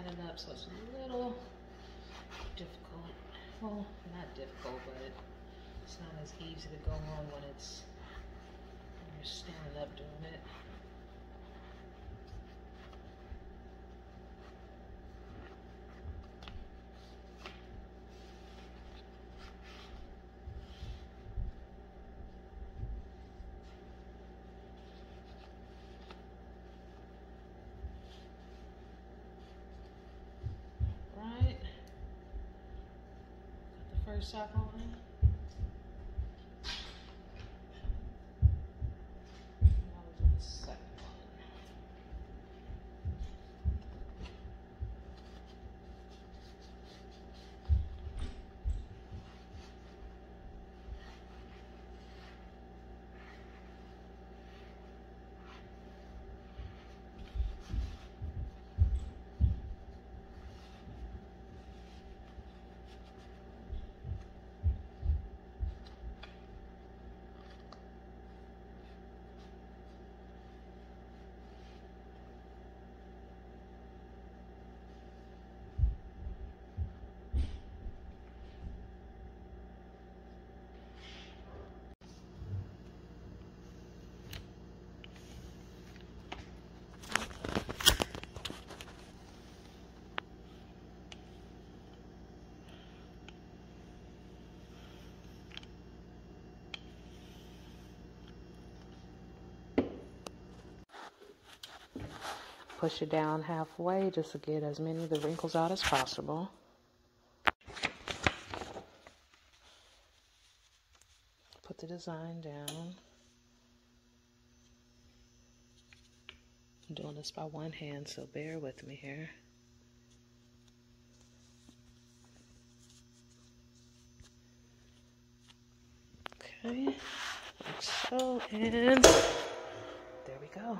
standing up, so it's a little difficult. Well, not difficult, but it's not as easy to go on when it's when you're standing up doing it. First. Now we'll do the second one. Push it down halfway just to get as many of the wrinkles out as possible. Put the design down. I'm doing this by one hand, so bear with me here. Okay, like so, and there we go.